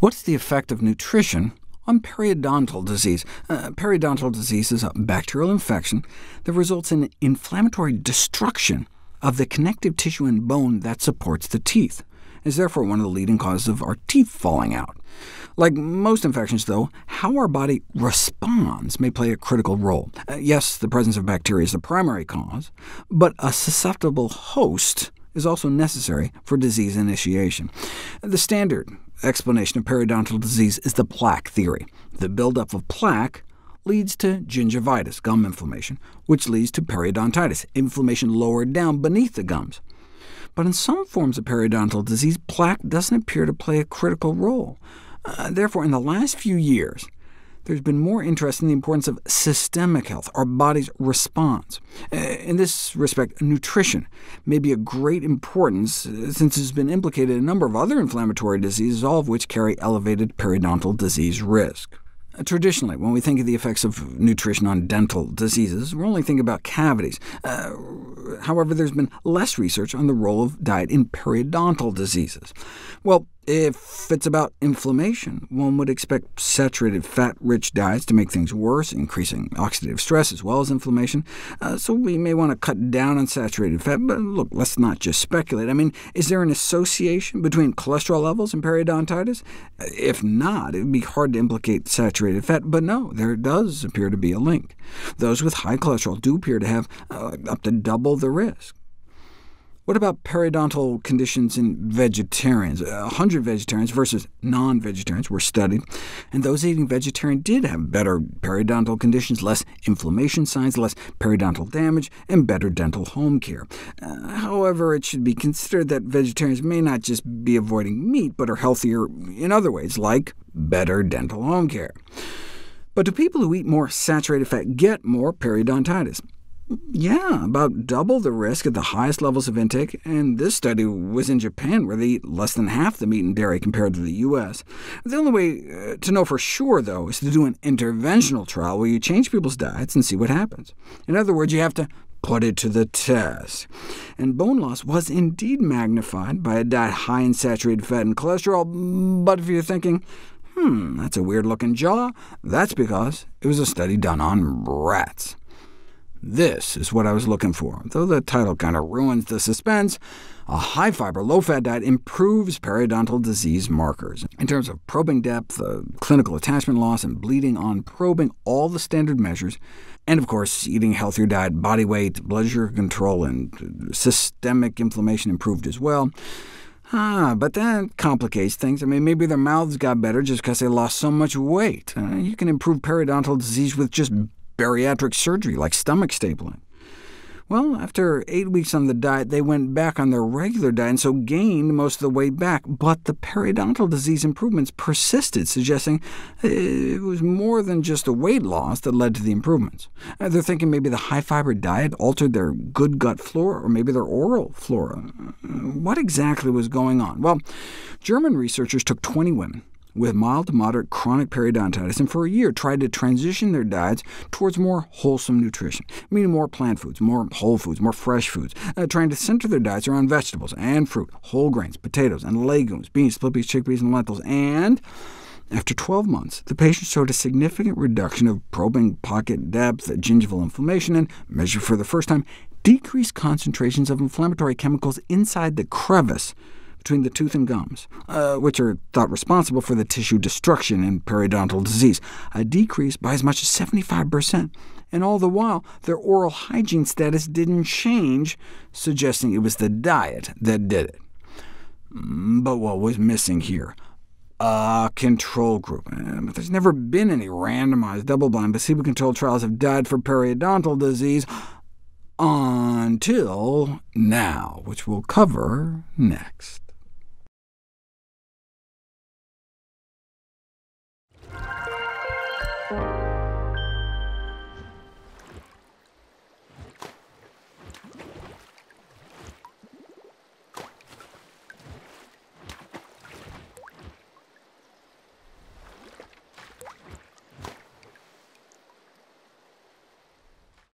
What's the effect of nutrition on periodontal disease? Uh, periodontal disease is a bacterial infection that results in inflammatory destruction of the connective tissue and bone that supports the teeth. Is therefore one of the leading causes of our teeth falling out. Like most infections, though, how our body responds may play a critical role. Uh, yes, the presence of bacteria is the primary cause, but a susceptible host is also necessary for disease initiation. The standard explanation of periodontal disease is the plaque theory. The buildup of plaque leads to gingivitis, gum inflammation, which leads to periodontitis, inflammation lower down beneath the gums. But in some forms of periodontal disease, plaque doesn't appear to play a critical role. Uh, therefore, in the last few years, there's been more interest in the importance of systemic health, our body's response. Uh, in this respect, nutrition may be of great importance, uh, since it has been implicated in a number of other inflammatory diseases, all of which carry elevated periodontal disease risk. Uh, traditionally, when we think of the effects of nutrition on dental diseases, we're only thinking about cavities. Uh, however, there's been less research on the role of diet in periodontal diseases. Well, if it's about inflammation, one would expect saturated fat-rich diets to make things worse, increasing oxidative stress as well as inflammation. Uh, so we may want to cut down on saturated fat, but look, let's not just speculate. I mean, is there an association between cholesterol levels and periodontitis? If not, it would be hard to implicate saturated fat, but no, there does appear to be a link. Those with high cholesterol do appear to have uh, up to double the risk. What about periodontal conditions in vegetarians? 100 vegetarians versus non-vegetarians were studied, and those eating vegetarian did have better periodontal conditions, less inflammation signs, less periodontal damage, and better dental home care. Uh, however, it should be considered that vegetarians may not just be avoiding meat, but are healthier in other ways, like better dental home care. But do people who eat more saturated fat get more periodontitis? Yeah, about double the risk at the highest levels of intake, and this study was in Japan, where they eat less than half the meat and dairy compared to the U.S. The only way uh, to know for sure, though, is to do an interventional trial where you change people's diets and see what happens. In other words, you have to put it to the test. And bone loss was indeed magnified by a diet high in saturated fat and cholesterol, but if you're thinking, hmm, that's a weird-looking jaw, that's because it was a study done on rats. This is what I was looking for. Though the title kind of ruins the suspense, a high-fiber, low-fat diet improves periodontal disease markers. In terms of probing depth, uh, clinical attachment loss, and bleeding on probing, all the standard measures, and of course, eating a healthier diet, body weight, blood sugar control, and systemic inflammation improved as well. Ah, but that complicates things. I mean, maybe their mouths got better just because they lost so much weight. Uh, you can improve periodontal disease with just bariatric surgery, like stomach stapling. Well, after eight weeks on the diet, they went back on their regular diet, and so gained most of the weight back, but the periodontal disease improvements persisted, suggesting it was more than just a weight loss that led to the improvements. Uh, they're thinking maybe the high-fiber diet altered their good gut flora, or maybe their oral flora. Uh, what exactly was going on? Well, German researchers took 20 women, with mild to moderate chronic periodontitis, and for a year tried to transition their diets towards more wholesome nutrition, meaning more plant foods, more whole foods, more fresh foods, uh, trying to center their diets around vegetables and fruit, whole grains, potatoes, and legumes, beans, split peas, chickpeas, and lentils, and after 12 months, the patients showed a significant reduction of probing pocket depth, gingival inflammation, and, measured for the first time, decreased concentrations of inflammatory chemicals inside the crevice between the tooth and gums, uh, which are thought responsible for the tissue destruction in periodontal disease, a decrease by as much as 75%. And all the while, their oral hygiene status didn't change, suggesting it was the diet that did it. Mm, but what was missing here? A control group. There's never been any randomized, double-blind, placebo-controlled trials of diet for periodontal disease until now, which we'll cover next.